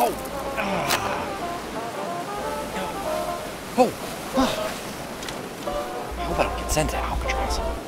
oh oh i hope i don't get sent to Alcatraz?